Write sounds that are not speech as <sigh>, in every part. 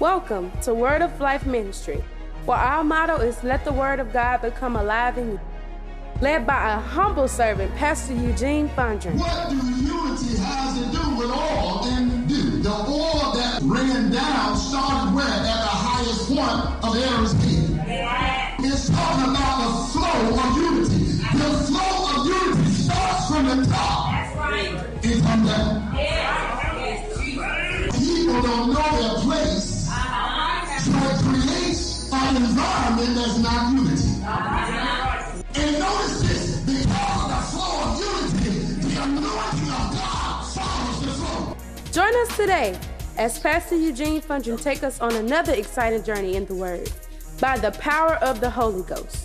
Welcome to Word of Life Ministry, where our motto is let the Word of God become alive in you. Led by a humble servant, Pastor Eugene Fondren. What do unity has to do with oil in you? The oil that ran down started where? At the highest point of Aaron's us today as Pastor Eugene Fondren take us on another exciting journey in the Word by the power of the Holy Ghost.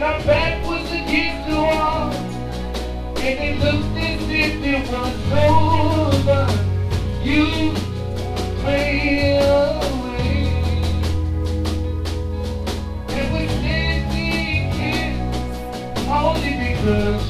Back and it looked as if it was over. You made away, and we're standing here only because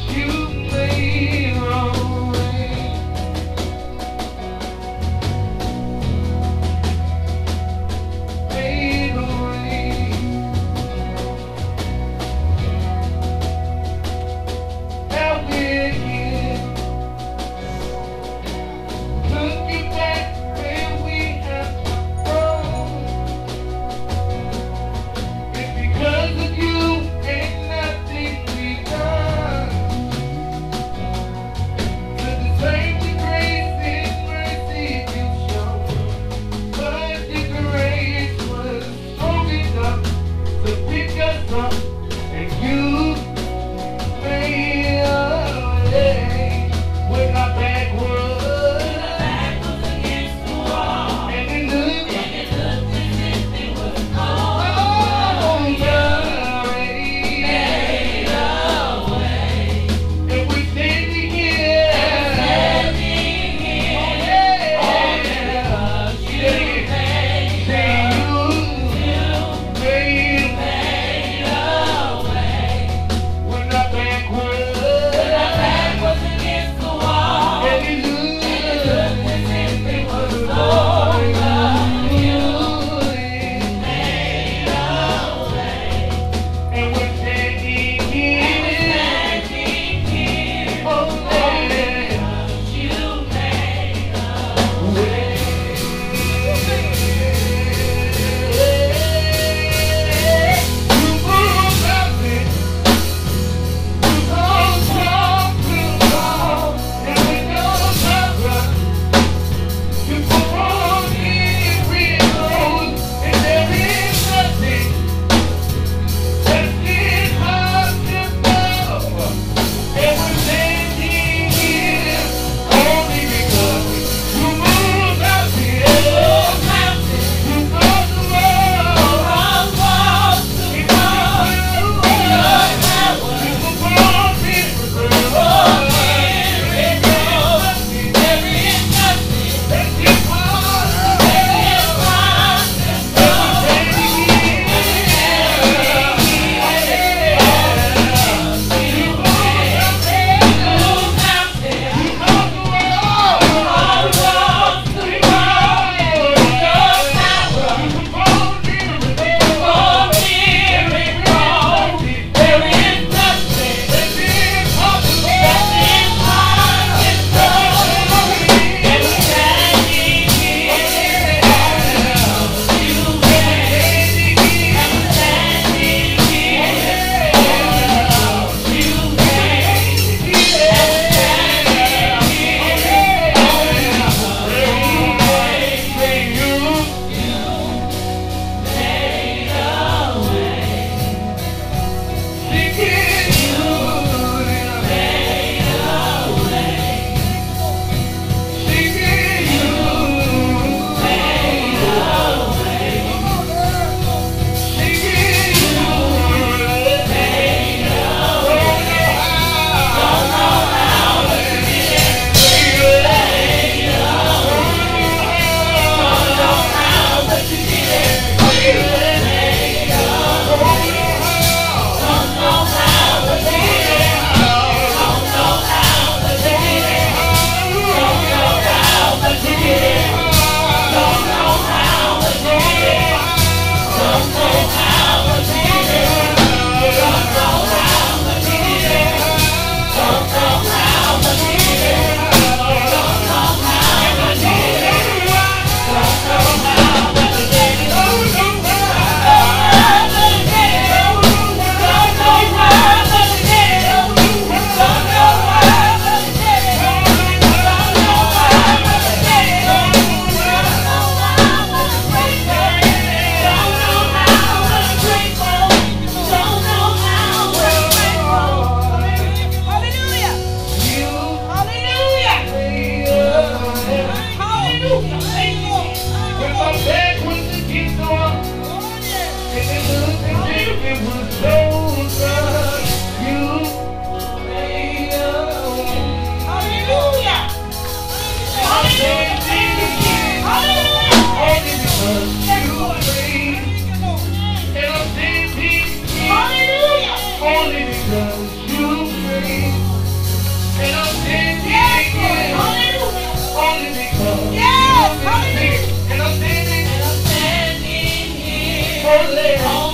Holy, holy.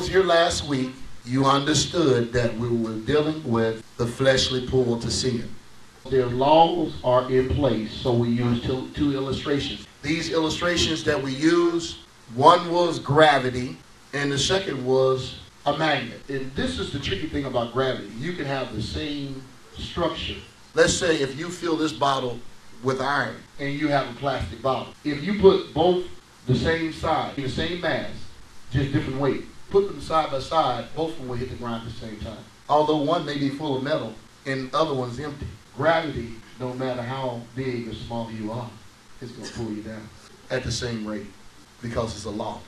Was here last week, you understood that we were dealing with the fleshly pull to sin. Their laws are in place, so we use two, two illustrations. These illustrations that we use, one was gravity, and the second was a magnet. And this is the tricky thing about gravity. You can have the same structure. Let's say if you fill this bottle with iron and you have a plastic bottle. If you put both the same size, the same mass, just different weight, put them side by side, both of them will hit the ground at the same time. Although one may be full of metal and the other one's empty. Gravity, no matter how big or small you are, is going to pull you down at the same rate because it's a law.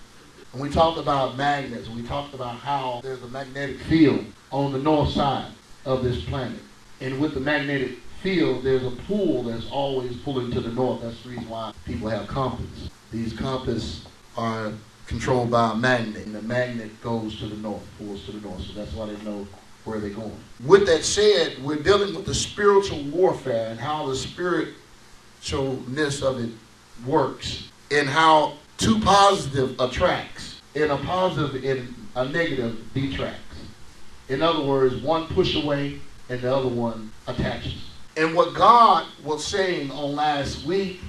And we talked about magnets, we talked about how there's a magnetic field on the north side of this planet. And with the magnetic field, there's a pull that's always pulling to the north. That's the reason why people have compass. These compass are controlled by a magnet, and the magnet goes to the north, pulls to the north. So that's why they know where they're going. With that said, we're dealing with the spiritual warfare and how the spiritualness of it works, and how two positive attracts, and a positive and a negative detracts. In other words, one push away and the other one attaches. And what God was saying on last week,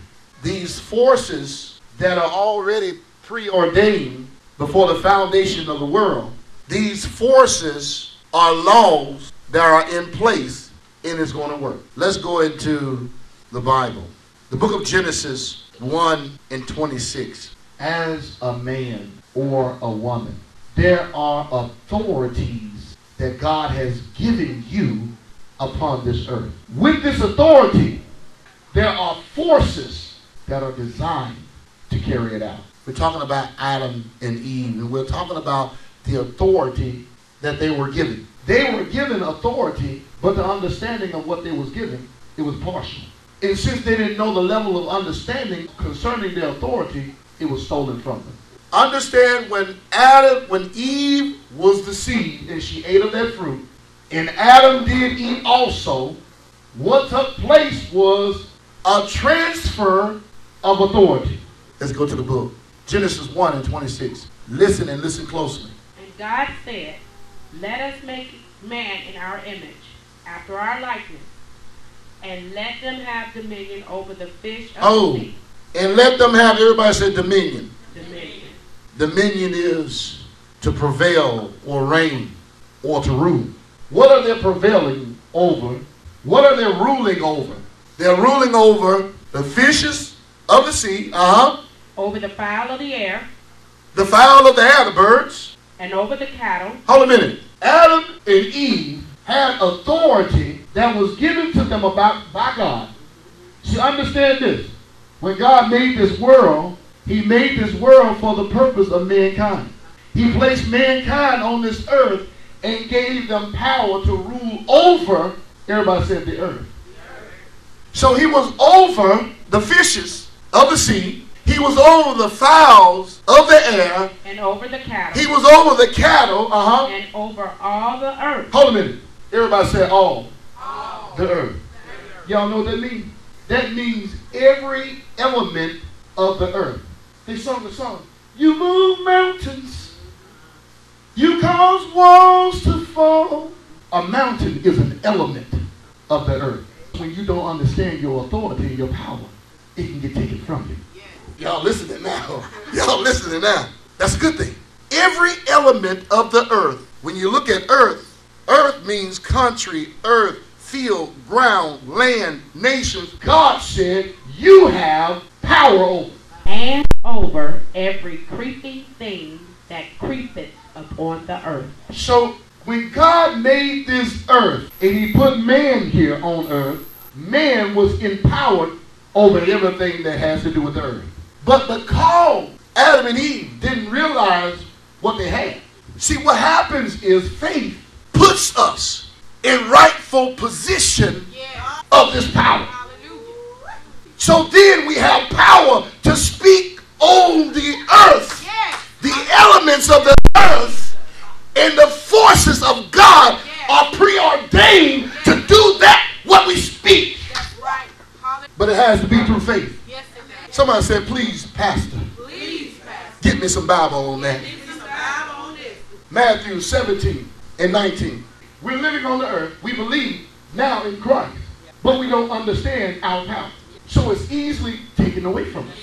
these forces that are already preordained before the foundation of the world, these forces are laws that are in place and it's going to work. Let's go into the Bible. The book of Genesis 1 and 26. As a man or a woman, there are authorities that God has given you upon this earth. With this authority, there are forces that are designed to carry it out. We're talking about Adam and Eve, and we're talking about the authority that they were given. They were given authority, but the understanding of what they was given, it was partial. And since they didn't know the level of understanding concerning their authority, it was stolen from them. Understand when Adam, when Eve was deceived and she ate of that fruit, and Adam did eat also, what took place was a transfer of authority. Let's go to the book. Genesis 1 and 26. Listen and listen closely. And God said, Let us make man in our image, after our likeness, and let them have dominion over the fish of Oh, the sea. and let them have, everybody say dominion. Dominion. Dominion is to prevail or reign or to rule. What are they prevailing over? What are they ruling over? They're ruling over the fishes of the sea, uh huh, Over the fowl of the air, the fowl of the air, the birds. and over the cattle, Hold a minute. Adam and Eve had authority that was given to them about by God. See, understand this. When God made this world, He made this world for the purpose of mankind. He placed mankind on this earth and gave them power to rule over, everybody said the earth. So he was over the fishes of the sea. He was over the fowls of the air. and over the cattle, He was over the cattle. Uh huh. and over all the earth. Hold a minute. Everybody say all. The earth. Y'all know what that means? That means every element of the earth. They sung the song. You move mountains. You cause walls to fall. A mountain is an element of the earth. When you don't understand your authority and your power, it can get taken from you. Y'all listening now. <laughs> Y'all listening now. That's a good thing. Every element of the earth, when you look at earth, earth means country, earth, field, ground, land, nations. God said you have power over. and over every creeping thing that creepeth upon the earth. So when God made this earth and he put man here on earth, man was empowered over everything that has to do with the earth. But because Adam and Eve didn't realize what they had. See, what happens is faith puts us in rightful position of this power. So then we have power to speak on the earth, Somebody said, please, Pastor, Please, Pastor. get me some Bible on that. Give me some Bible on. Matthew 17 and 19. We're living on the earth. We believe now in Christ, but we don't understand our power. So it's easily taken away from us,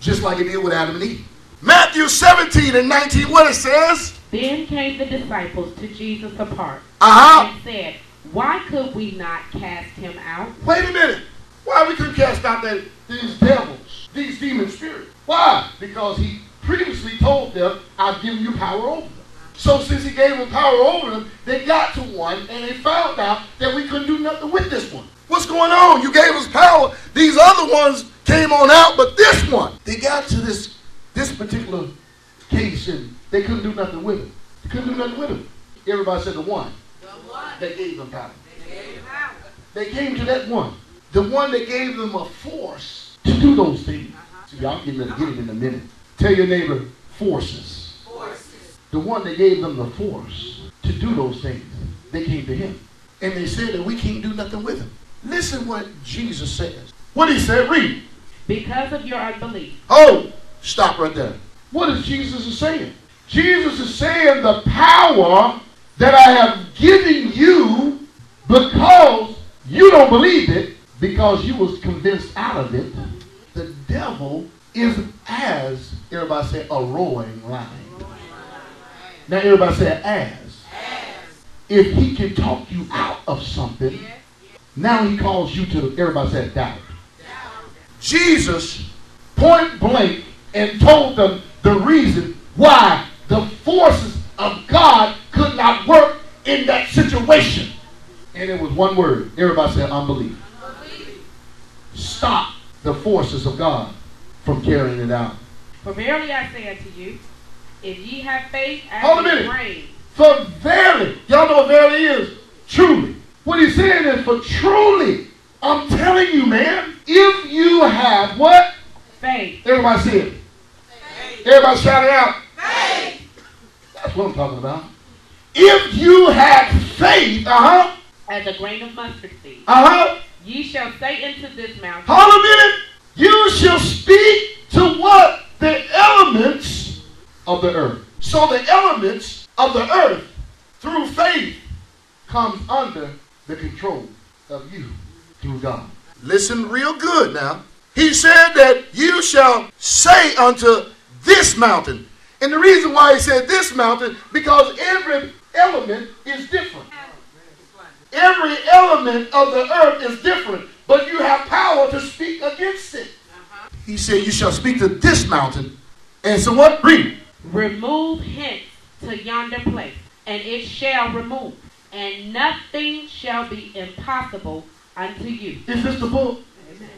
just like it did with Adam and Eve. Matthew 17 and 19, what it says? Then came the disciples to Jesus apart Uh-huh. and said, Why could we not cast him out? Wait a minute. Why we couldn't cast out that, these devils, these demon spirits? Why? Because he previously told them, I've given you power over them. So since he gave them power over them, they got to one and they found out that we couldn't do nothing with this one. What's going on? You gave us power. These other ones came on out, but this one, they got to this this particular case and they couldn't do nothing with it. They couldn't do nothing with him. Everybody said the one. the one. That gave them power. They came to that one. The one that gave them a force to do those things. See, y'all getting to get it in a minute. Tell your neighbor, forces. Forces. The one that gave them the force to do those things. They came to him. And they said that we can't do nothing with him. Listen what Jesus says. What he said, read. Because of your unbelief. Oh, stop right there. What is Jesus saying? Jesus is saying the power that I have given you because you don't believe it, because you was convinced out of it. The devil is as, everybody say, a roaring lion. Now everybody say as. If he can talk you out of something, now he calls you to, everybody say doubt. Jesus point blank and told them the reason why the forces of God could not work in that situation. And it was one word. Everybody said unbelief. Stop the forces of God from carrying it out. For verily I say unto you, if ye have faith as Hold a a minute. grain, For verily, y'all know what verily is? Truly. What he's saying is for truly. I'm telling you, man, if you have what? faith, Everybody say it. Everybody shout it out. Faith. That's what I'm talking about. If you had faith, uh-huh, as a grain of mustard seed, uh-huh, ye shall say unto this mountain, hold a minute, you shall speak to what? The elements of the earth. So the elements of the earth, through faith, comes under the control of you through God. Listen real good now. He said that you shall say unto this mountain. And the reason why he said this mountain, because every element is different. Every element of the earth is different, but you have power to speak against it. Uh-huh. He said, You shall speak to this mountain. And so what? Read. remove hence to yonder place, and it shall remove, and nothing shall be impossible unto you. Is this the book?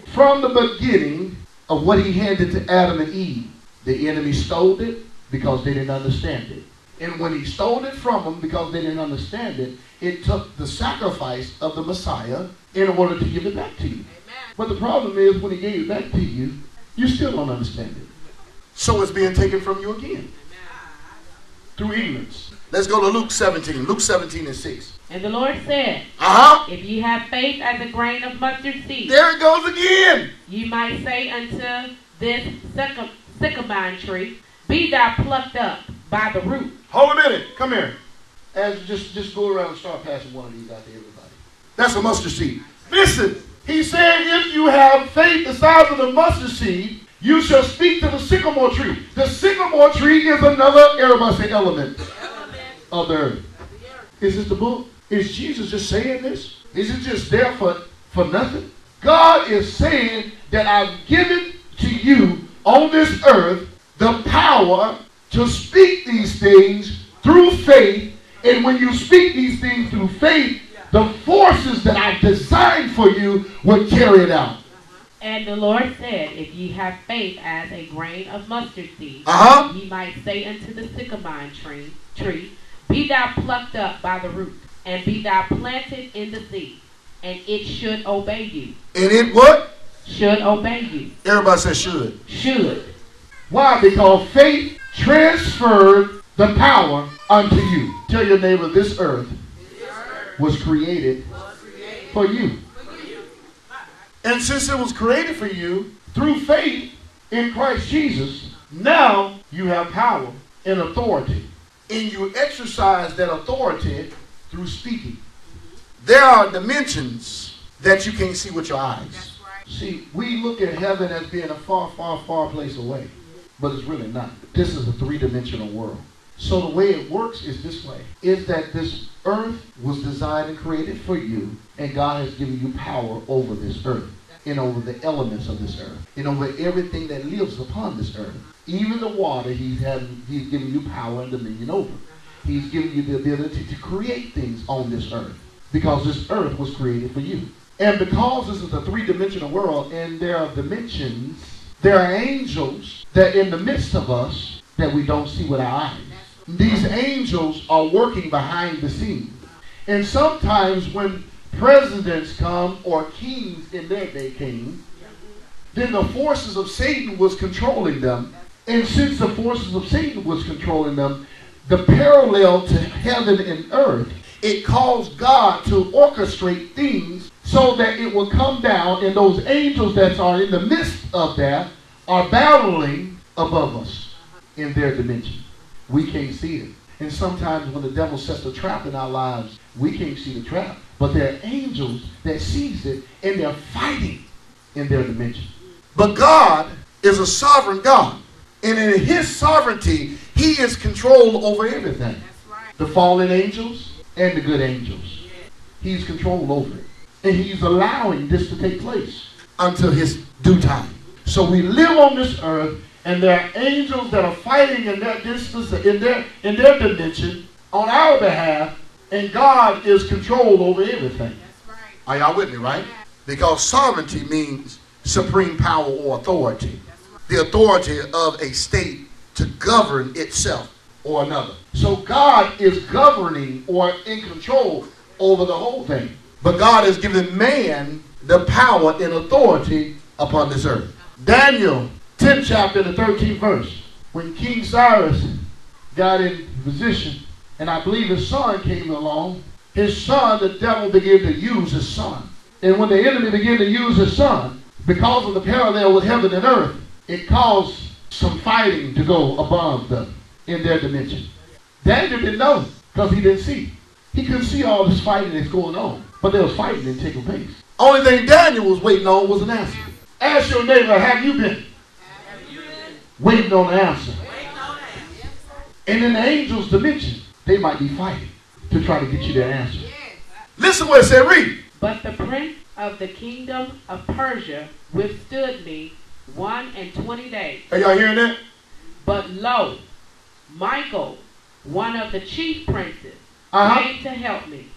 From the beginning of what he handed to Adam and Eve, the enemy stole it because they didn't understand it. And when he stole it from them because they didn't understand it, it took the sacrifice of the Messiah in order to give it back to you. But the problem is when he gave it back to you, you still don't understand it. So it's being taken from you again through ignorance. Let's go to Luke 17. Luke 17 and 6. And the Lord said, Uh huh. If ye have faith as a grain of mustard seed, There it goes again. ye might say unto this sycam- sycamore tree, Be thou plucked up by the root, Hold a minute. Come here. As just just go around and start passing one of these out to everybody. That's a mustard seed. Listen, he said, if you have faith the size of the mustard seed, you shall speak to the sycamore tree. The sycamore tree is another, everybody say element of the earth. Is this the book? Is Jesus just saying this? Is it just there for, for nothing? God is saying that I've given to you on this earth the power to speak these things through faith. And when you speak these things through faith, the forces that I've designed for you will carry it out. And the Lord said, If ye have faith as a grain of mustard seed, Uh-huh. ye might say unto the sycamore tree, tree, Be thou plucked up by the root, and be thou planted in the sea, and it should obey you. And it what? Should obey you. Everybody says should. Should. Why? Because faith transferred the power unto you. Tell your neighbor this earth was created for you. And since it was created for you through faith in Christ Jesus, now you have power and authority and you exercise that authority through speaking. There are dimensions that you can't see with your eyes. See, we look at heaven as being a far, far, far place away, but it's really not. This is a three-dimensional world. So the way it works is this way: is that this earth was designed and created for you, and God has given you power over this earth, and over the elements of this earth, and over everything that lives upon this earth. Even the water, He's had, He's given you power and dominion over. He's given you the ability to create things on this earth because this earth was created for you. And because this is a three-dimensional world and there are dimensions, there are angels that in the midst of us that we don't see with our eyes. These angels are working behind the scenes. And sometimes when presidents come or kings in their day came, then the forces of Satan was controlling them. And since the forces of Satan was controlling them, the parallel to heaven and earth, it caused God to orchestrate things so that it will come down and those angels that are in the midst of that are battling above us in their dimension. We can't see it. And sometimes when the devil sets a trap in our lives, we can't see the trap. But there are angels that sees it and they're fighting in their dimension. But God is a sovereign God. And in his sovereignty, he is control over everything. Right. The fallen angels and the good angels. He's control over it. And he's allowing this to take place until his due time. So we live on this earth, and there are angels that are fighting in their distance, in their in their dimension, on our behalf, and God is control over everything. Right. Are y'all with me, right? Because sovereignty means supreme power or authority. The authority of a state to govern itself or another. So God is governing or in control over the whole thing. But God has given man the power and authority upon this earth. Daniel 10th chapter, the 13th verse. When King Cyrus got in position, and I believe his son came along, his son, the devil began to use his son. And when the enemy began to use his son, because of the parallel with heaven and earth, it caused some fighting to go above them in their dimension. Daniel didn't know because he didn't see. He couldn't see all this fighting that's going on. But there was fighting and taking place. Only thing Daniel was waiting on was an answer. Ask your neighbor, have you been waiting on an answer? And in the angels' dimension, they might be fighting to try to get you their answer. Listen what it said, read. But the prince of the kingdom of Persia withstood me one and twenty days. Are y'all hearing that? But lo, Michael, one of the chief princes, Uh-huh. came to help me,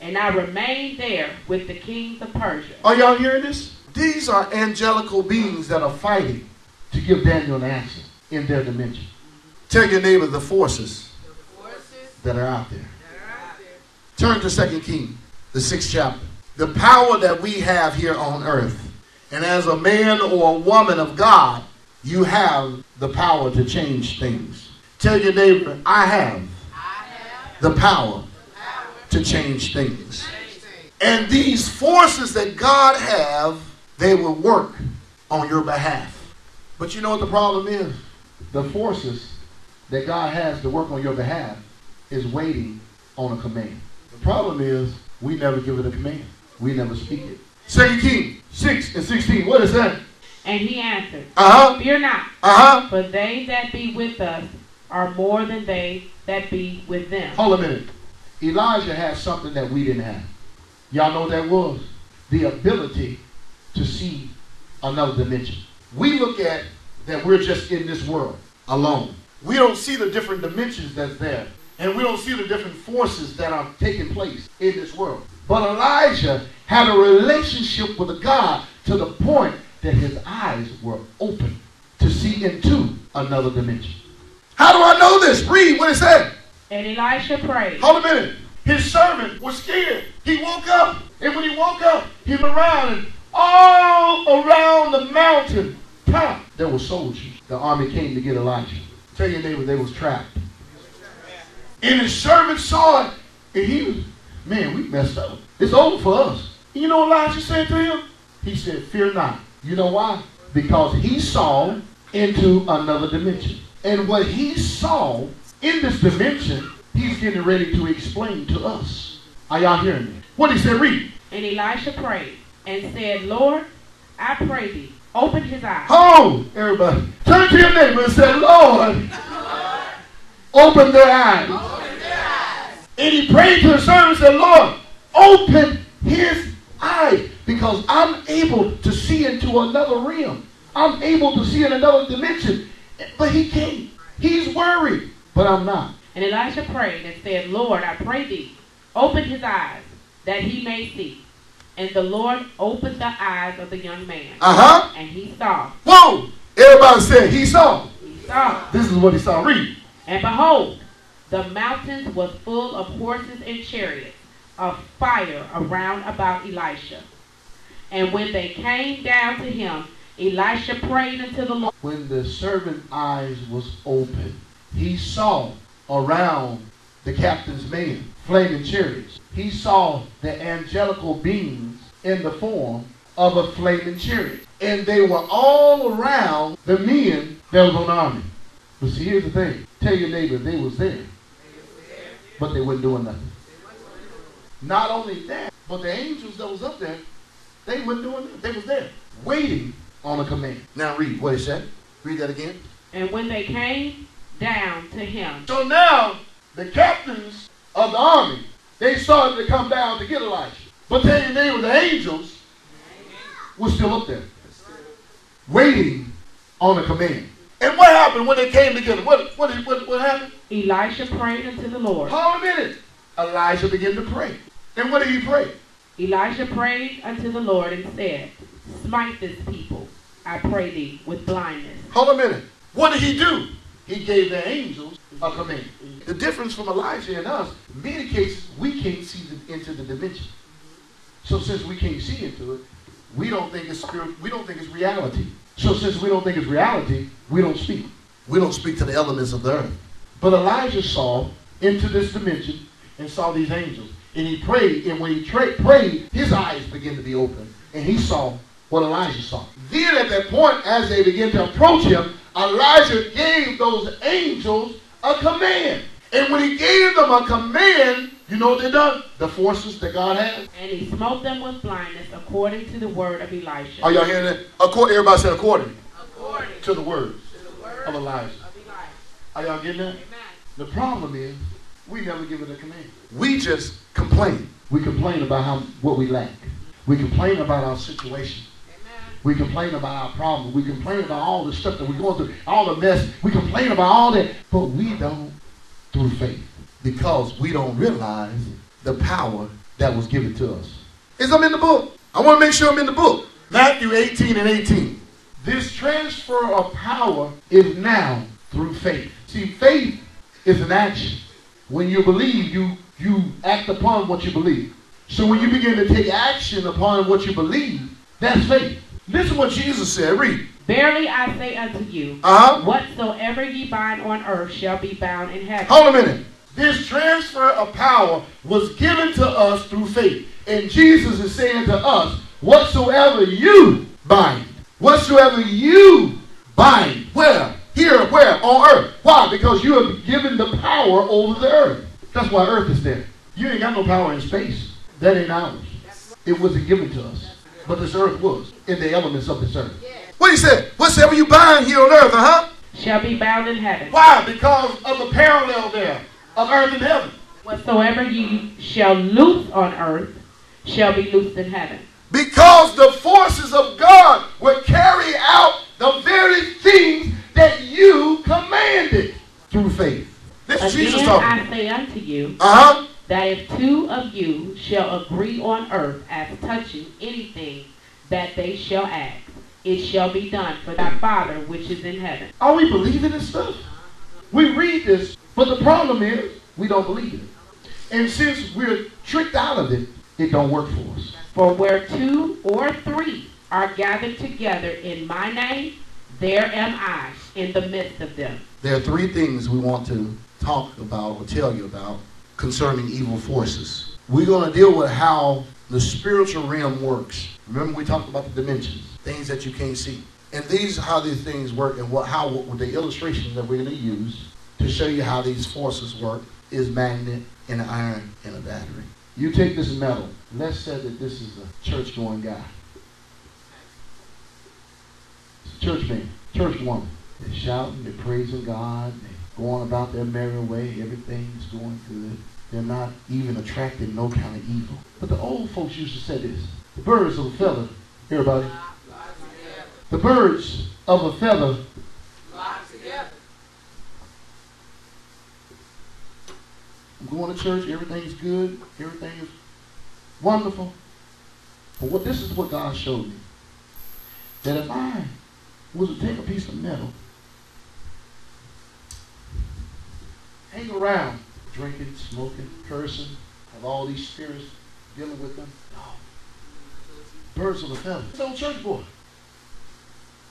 and I remained there with the kings of Persia. Are y'all hearing this? These are angelical beings that are fighting to give Daniel an answer in their dimension. Tell your neighbor the forces Forces that are out there. Turn to Second King, the sixth chapter. The power that we have here on earth, and as a man or a woman of God, you have the power to change things. Tell your neighbor, I have I have the power to change things. to change things. And these forces that God have, they will work on your behalf. But you know what the problem is? The forces that God has to work on your behalf is waiting on a command. The problem is we never give it a command. We never speak it. Second King 6 and 16. What is that? And he answered, Uh-huh. Fear not, Uh-huh. for they that be with us are more than they that be with them. Hold a minute. Elijah had something that we didn't have. Y'all know what that was? The ability to see another dimension. We look at that we're just in this world alone. We don't see the different dimensions that's there. And we don't see the different forces that are taking place in this world. But Elijah had a relationship with God to the point that his eyes were open to see into another dimension. How do I know this? Read what it said. And Elisha prayed, Hold a minute. His servant was scared. He woke up. And when he woke up, he looked around and all around the mountain top, there were soldiers. The army came to get Elijah. Tell your neighbor they was trapped. And his servant saw it. And he was, man, we messed up. It's over for us. You know what Elijah said to him? He said, fear not. You know why? Because he saw into another dimension. And what he saw in this dimension, he's getting ready to explain to us. Are y'all hearing me? What he said, read. And Elisha prayed and said, Lord, I pray thee, open his eyes. Oh, everybody. Turn to your neighbor and say, Lord, open their eyes. And he prayed to his servant and said, Lord, open his eyes because I'm able to see into another realm. I'm able to see in another dimension. But he can't. He's worried. But I'm not. And Elisha prayed and said, Lord, I pray thee, open his eyes, that he may see. And the Lord opened the eyes of the young man, Uh-huh. and he saw. Whoa! Everybody said he saw. He saw. This is what he saw. Read. And behold, the mountains was full of horses and chariots of fire around about Elisha. And when they came down to him, Elisha prayed unto the Lord. When the servant eyes was open, he saw around the captain's men flaming chariots. He saw the angelical beings in the form of a flaming chariot. And they were all around the men that was on the army. But see, here's the thing. Tell your neighbor they was there. But they wasn't doing nothing. Not only that, but the angels that was up there, they wasn't doing nothing. They was there, waiting on a command. Now read what it said. Read that again. And when they came down to him, So now the captains of the army, they started to come down to get Elijah. But tell your neighbor, the angels were still up there, waiting on a command. And what happened when they came together? What, what, what, what happened? Elisha prayed unto the Lord. Hold a minute. Elijah began to pray. And what did he pray? Elisha prayed unto the Lord and said, Smite this people, I pray thee, with blindness. Hold a minute. What did he do? He gave the angels a command. The difference from Elijah and us, in many cases, we can't see the, into the dimension. So since we can't see into it, we don't think it's. We don't think it's reality. So since we don't think it's reality, we don't speak. We don't speak to the elements of the earth. But Elijah saw into this dimension and saw these angels, and he prayed. And when he tra- prayed, his eyes began to be open, and he saw what Elijah saw. Then at that point, as they began to approach him, Elijah gave those angels a command. And when he gave them a command, you know what they done? The forces that God has. And he smote them with blindness according to the word of Elisha. Are y'all hearing that? According, everybody said according According to the words to the word of Elijah. of Elijah. Are y'all getting that? Amen. The problem is we never give it a command. We just complain. We complain about how what we lack. We complain about our situation. We complain about our problems. We complain about all the stuff that we're going through, all the mess. We complain about all that, but we don't through faith because we don't realize the power that was given to us. Is I'm in the book. I want to make sure I'm in the book. Matthew 18 and 18. This transfer of power is now through faith. See, faith is an action. When you believe, you you act upon what you believe. So when you begin to take action upon what you believe, that's faith. Listen what Jesus said. Read. Verily I say unto you, Uh-huh. whatsoever ye bind on earth shall be bound in heaven. Hold a minute. This transfer of power was given to us through faith. And Jesus is saying to us, whatsoever you bind, whatsoever you bind, where? Here, where? On earth. Why? Because you have given the power over the earth. That's why earth is there. You ain't got no power in space. That ain't ours. It wasn't given to us. But this earth was in the elements of this earth. What he said? Whatsoever you bind here on earth, uh-huh. Shall be bound in heaven. Why? Because of the parallel there of earth and heaven. Whatsoever ye shall loose on earth shall be loosed in heaven. Because the forces of God will carry out the very things that you commanded through faith. This is Jesus Again talking. I say unto you, Uh huh. That if two of you shall agree on earth as touching anything that they shall ask, it shall be done for thy Father which is in heaven. Are we believing this stuff? We read this, but the problem is we don't believe it. And since we're tricked out of it, it don't work for us. For where two or three are gathered together in my name, there am I in the midst of them. There are three things we want to talk about or tell you about concerning evil forces. We're going to deal with how the spiritual realm works. Remember, we talked about the dimensions, things that you can't see. And these how these things work and what how what the illustration that we're going to use to show you how these forces work is magnet and iron and a battery. You take this metal. Let's say that this is a church-going guy. It's a church man, church woman. They're shouting, they're praising God, they're going about their merry way. Everything's going good. They're not even attracting no kind of evil. But the old folks used to say this: the birds of a feather. Everybody. The birds of a feather I'm going to church, everything's good, everything is wonderful. But what this is what God showed me. That if I was to take a piece of metal, around, drinking, smoking, cursing, have all these spirits dealing with them. No. Birds of a feather. Old church boy.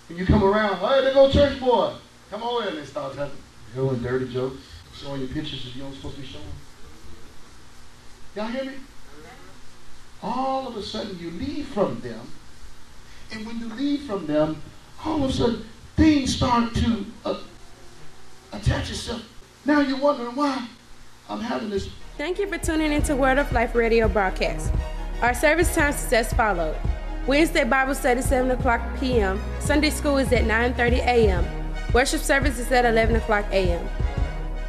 And you come around, hey, there go church boy. Come over and they start having doing dirty jokes, showing you pictures that you don't supposed to be showing. Y'all hear me? All of a sudden you leave from them, and when you leave from them, all of a sudden things start to uh, attach itself. Now you're wondering why I'm having this. Thank you for tuning into Word of Life radio broadcast. Our service times is as followed. Wednesday Bible study 7 o'clock p.m. Sunday school is at 9.30 a.m. Worship service is at 11 o'clock a.m.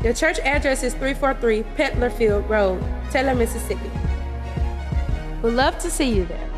The church address is 343 Petlerfield Road, Taylor, Mississippi. We'd love to see you there.